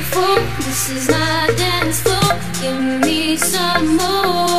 grateful. This is my dance floor. Give me some more.